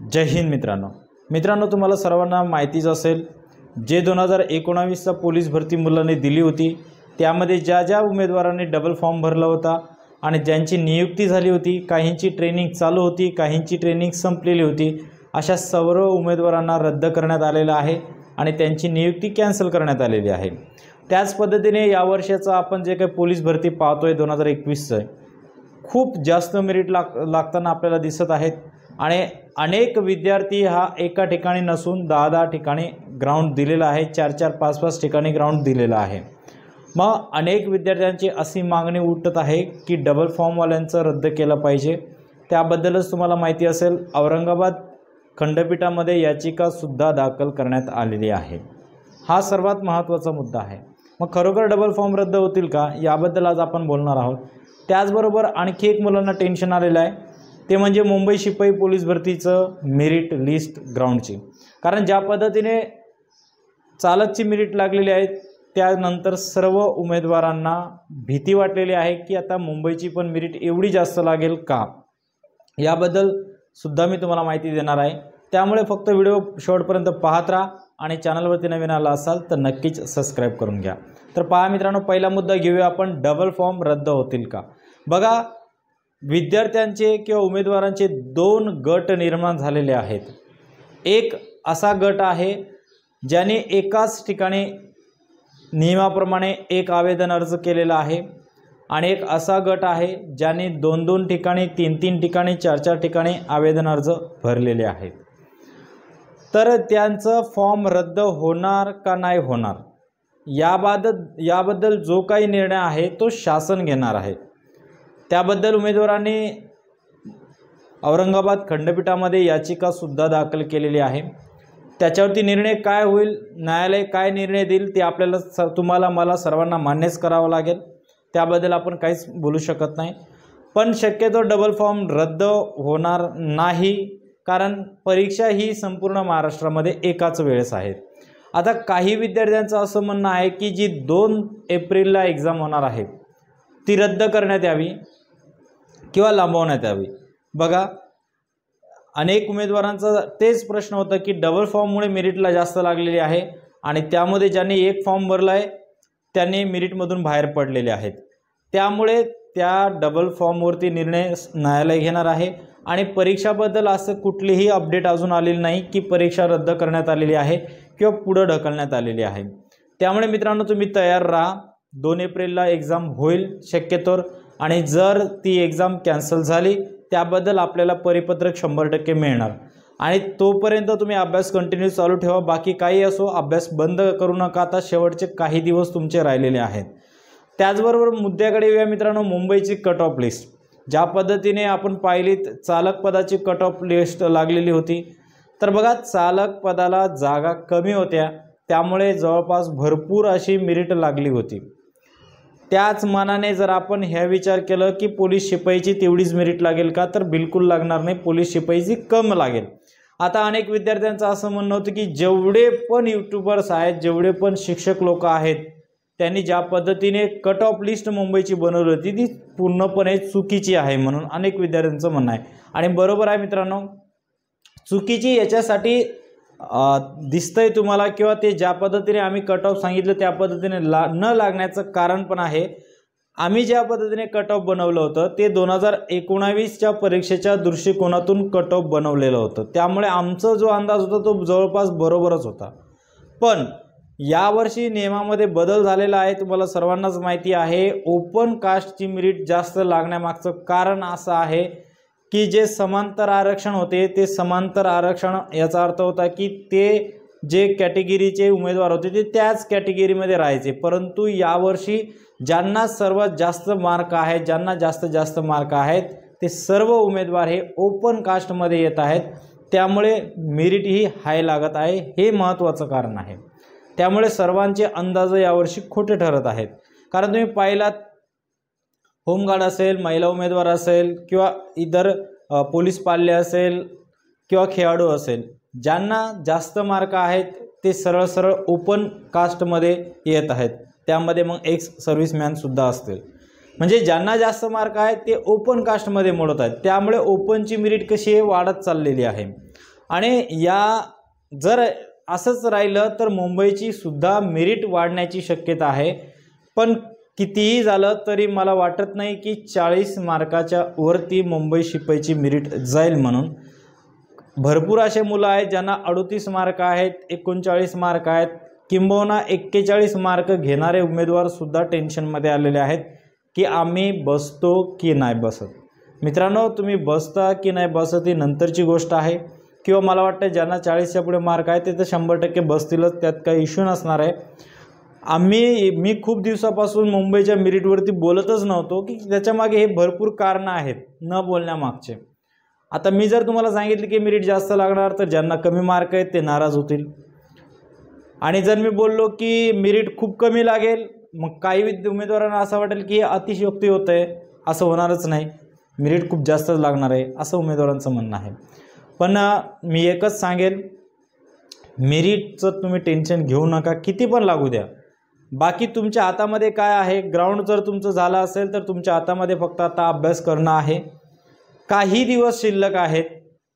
जय हिंद मित्रांनो. मित्रांनो तुम्हाला सर्वांना माहितीच असेल जे दोन हजार एकोणावीसचा पोलीस भरती मुलांनी दिली होती त्यामध्ये ज्या ज्या उमेदवारांनी डबल फॉर्म भरला होता आणि ज्यांची नियुक्ती झाली होती काहींची ट्रेनिंग चालू होती काहींची ट्रेनिंग संपलेली होती अशा सर्व उमेदवारांना रद्द करण्यात आलेलं आहे आणि त्यांची नियुक्ती कॅन्सल करण्यात आलेली आहे. त्याच पद्धतीने या वर्षाचं आपण जे काही पोलीस भरती पाहतोय दोन हजार एकवीसचं खूप जास्त मेरिट लाग लागताना आपल्याला दिसत आहेत. आणि अनेक विद्यार्थी हा एका ठिकाणी नसून दहा दहा ठिकाणी ग्राउंड दिलेला आहे. चार चार पाच पाच ठिकाणी ग्राउंड दिलेला आहे. मग अनेक विद्यार्थ्यांची अशी मागणी उठत आहे की डबल फॉर्मवाल्यांचं रद्द केलं पाहिजे. त्याबद्दलच तुम्हाला माहिती असेल औरंगाबाद खंडपीठामध्ये याचिकासुद्धा दाखल करण्यात आलेली आहे. हा सर्वात महत्त्वाचा मुद्दा आहे. मग खरोखर डबल फॉर्म रद्द होतील का? याबद्दल आज आपण बोलणार आहोत. त्याचबरोबर आणखी एक मुलांना टेन्शन आलेलं आहे. ते म्हणजे मुंबई शिपाई पोलीस भरतीचं मेरिट लिस्ट ग्राउंडची कारण ज्या पद्धतीने चालतची मेरिट लागलेली आहे त्यानंतर सर्व उमेदवारांना भीती वाटलेली आहे की आता मुंबईची पण मेरिट एवढी जास्त लागेल का? याबद्दल सुद्धा मी तुम्हाला माहिती देणार आहे. त्यामुळे फक्त व्हिडिओ शेवटपर्यंत पाहत राहा आणि चॅनलवरती नवीन आला असाल तर नक्कीच सबस्क्राईब करून घ्या. तर पहा मित्रांनो पहिला मुद्दा घेऊया आपण डबल फॉर्म रद्द होतील का? बघा विद्यार्थ्यांचे किंवा उमेदवारांचे दोन गट निर्माण झालेले आहेत. एक असा गट आहे ज्याने एकाच ठिकाणी नियमाप्रमाणे एक आवेदन अर्ज केलेला आहे आणि एक असा गट आहे ज्याने दोन दोन ठिकाणी तीन तीन ठिकाणी चार चार ठिकाणी आवेदन अर्ज भरलेले आहेत. तर त्यांचं फॉर्म रद्द होणार का नाही होणार? याबाबत याबद्दल जो काही निर्णय आहे तो शासन घेणार आहे. त्याबद्दल उमेदवारांनी औरंगाबाद खंडपीठामध्ये याचिकासुद्धा दाखल केलेली आहे. त्याच्यावरती निर्णय काय होईल न्यायालय काय निर्णय देईल ते आपल्याला स तुम्हाला मला सर्वांना मान्यच करावं लागेल. त्याबद्दल आपण काहीच बोलू शकत नाही. पण शक्यतो डबल फॉर्म रद्द होणार नाही कारण परीक्षा ही संपूर्ण महाराष्ट्रामध्ये एकाच वेळेस आहे. आता काही विद्यार्थ्यांचं असं म्हणणं आहे की जी दोन एप्रिलला एक्झाम होणार आहे ती रद्द करण्यात यावी. किंवा लांबवण्यात यावी. बघा अनेक उमेदवारांचा तेच प्रश्न होता की डबल फॉर्ममुळे मेरिटला जास्त लागलेली आहे आणि त्यामध्ये ज्यांनी एक फॉर्म भरला आहे त्यांनी मेरिटमधून बाहेर पडलेले आहेत. त्यामुळे त्या डबल फॉर्मवरती निर्णय न्यायालय घेणार आहे आणि परीक्षाबद्दल असं कुठलीही अपडेट अजून आलेली नाही की परीक्षा रद्द करण्यात आलेली आहे किंवा पुढं ढकलण्यात आलेली आहे. त्यामुळे मित्रांनो तुम्ही तयार राहा. दोन एप्रिलला एक्झाम होईल शक्यतोवर आणि जर ती एक्झाम कॅन्सल झाली त्याबद्दल आपल्याला परिपत्रक शंभर टक्के मिळणार. आणि तोपर्यंत तुम्ही अभ्यास कंटिन्यू चालू ठेवा बाकी काही असो अभ्यास बंद करू नका. आता शेवटचे काही दिवस तुमचे राहिलेले आहेत. त्याचबरोबर मुद्द्याकडे येऊया मित्रांनो मुंबईची कट ऑफ लिस्ट ज्या पद्धतीने आपण पाहिली चालक पदाची कट ऑफ लिस्ट लागलेली होती. तर बघा चालक पदाला जागा कमी होत्या. त्यामुळे जवळपास भरपूर अशी मिरिट लागली होती. त्याच मनाने जर आपण ह्या विचार केलं की पोलीस शिपाईची तेवढीच मेरिट लागेल का तर बिलकुल लागणार नाही. पोलीस शिपाईची कम लागेल. आता अनेक विद्यार्थ्यांचं असं म्हणणं होतं की जेवढे पण यूट्यूबर्स आहेत जेवढे पण शिक्षक लोक आहेत त्यांनी ज्या पद्धतीने कट ऑफ लिस्ट मुंबईची बनवली होती ती पूर्णपणे चुकीची आहे म्हणून अनेक विद्यार्थ्यांचं म्हणणं आहे. आणि बरोबर आहे मित्रांनो चुकीची याच्यासाठी दिसतंय तुम्हाला किंवा ते ज्या पद्धतीने आम्ही कट ऑफ सांगितलं त्या पद्धतीने ला न लागण्याचं कारण पण आहे. आम्ही ज्या पद्धतीने कट ऑफ बनवलं होतं ते दोन हजार एकोणावीसच्या परीक्षेच्या दृष्टिकोनातून कट ऑफ बनवलेलं होतं. त्यामुळे आमचा जो अंदाज होता तो जवळपास बरोबरच होता. पण यावर्षी नियमामध्ये बदल झालेला आहे तुम्हाला सर्वांनाच माहिती आहे. ओपन कास्टची मिरिट जास्त लागण्यामागचं कारण असं आहे. की जे समांतर आरक्षण होते ते समांतर आरक्षण याचा अर्थ होता की ते जे कॅटेगरीचे उमेदवार होते ते त्याच कॅटेगरीमध्ये राहायचे. परंतु यावर्षी ज्यांना सर्वात जास्त मार्क आहेत ज्यांना जास्त जास्त मार्क आहेत ते सर्व उमेदवार हे ओपन कास्टमध्ये येत आहेत. त्यामुळे मेरिट ही हाय लागत आहे हे महत्त्वाचं कारण आहे. त्यामुळे सर्वांचे अंदाज यावर्षी खोटे ठरत आहेत. कारण तुम्ही पाहिलात होमगार्ड असेल महिला उमेदवार असेल किंवा इतर पोलीस पाल्य असेल किंवा खेळाडू असेल ज्यांना जास्त मार्क आहेत ते सरळ सरळ ओपन कास्टमध्ये येत आहेत. त्यामध्ये मग एक्स सर्व्हिसमॅनसुद्धा असतील. म्हणजे ज्यांना जास्त मार्क आहेत ते ओपन कास्टमध्ये मोडत आहेत. त्यामुळे ओपनची मिरिट कशी आहे वाढत चाललेली आहे. आणि या जर असंच राहिलं तर मुंबईची सुद्धा मेरिट वाढण्याची शक्यता आहे. पण कितीही झालं तरी मला वाटत नाही की चाळीस मार्काच्या वरती मुंबई शिपाईची मिरिट जाईल म्हणून. भरपूर असे मुलं आहेत ज्यांना अडतीस मार्क आहेत एकोणचाळीस मार्क आहेत. किंबहुना एक्केचाळीस मार्क घेणारे उमेदवारसुद्धा टेन्शनमध्ये आलेले आहेत की आम्ही बसतो की नाही बसत. मित्रांनो तुम्ही बसता की नाही बसत ही नंतरची गोष्ट आहे. किंवा मला वाटतं ज्यांना चाळीसच्या पुढे मार्क आहे ते तर शंभर टक्के बसतीलच त्यात काही इश्यू नसणार आहे. आम्ही मी खूप दिवसापासून मुंबईच्या मिरिटवरती बोलतच नव्हतो की त्याच्यामागे हे भरपूर कारणं आहेत न बोलण्यामागचे. आता मी जर तुम्हाला सांगितलं की मिरिट जास्त लागणार तर ज्यांना कमी मार्क आहेत ते नाराज होतील. आणि जर मी बोललो की मिरिट खूप कमी लागेल मग काही विद्य उमेदवारांना असं वाटेल की हे अतिशयोक्ती होतं आहे असं होणारच नाही. मिरिट खूप जास्तच लागणार आहे असं उमेदवारांचं म्हणणं आहे. पण मी एकच सांगेन मेरिटचं तुम्ही टेन्शन घेऊ नका किती पण लागू द्या. बाकी तुमच्या हातामध्ये काय आहे? ग्राउंड जर तुमचं झालं असेल तर तुमच्या हातामध्ये फक्त आता अभ्यास करणं आहे. काही दिवस शिल्लक आहेत.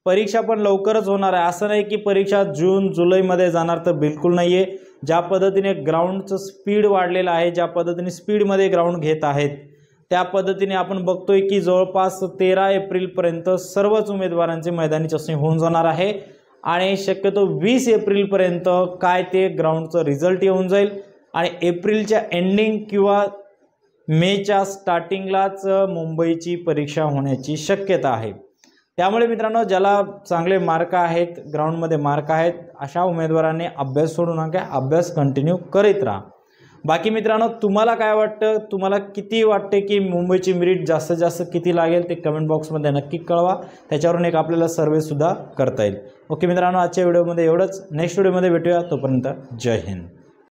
परीक्षा पण लवकरच होणार आहे. असं नाही की परीक्षा जून जुलैमध्ये जाणार तर बिलकुल नाही आहे ज्या पद्धतीने ग्राउंडचं स्पीड वाढलेलं आहे ज्या पद्धतीने स्पीडमध्ये ग्राउंड घेत आहेत त्या पद्धतीने आपण बघतोय की जवळपास तेरा एप्रिलपर्यंत सर्वच उमेदवारांचे मैदानी चाचणी होऊन जाणार आहे. आणि शक्यतो वीस एप्रिलपर्यंत काय ते ग्राउंडचं रिझल्ट येऊन जाईल. आणि एप्रिलच्या एंडिंग किंवा मेच्या स्टार्टिंगलाच मुंबईची परीक्षा होण्याची शक्यता आहे. त्यामुळे मित्रांनो ज्याला चांगले मार्क आहेत ग्राउंडमध्ये मार्क आहेत अशा उमेदवारांनी अभ्यास सोडू नका अभ्यास कंटिन्यू करीत राहा. बाकी मित्रांनो तुम्हाला काय वाटतं? तुम्हाला किती वाटते की मुंबईची मिरिट जास्तीत जास्त किती लागेल? ते कमेंट बॉक्समध्ये नक्की कळवा. त्याच्यावरून एक आपल्याला सर्वेसुद्धा करता येईल. ओके मित्रांनो आजच्या व्हिडिओमध्ये एवढंच. नेक्स्ट व्हिडिओमध्ये भेटूया. तोपर्यंत जय हिंद.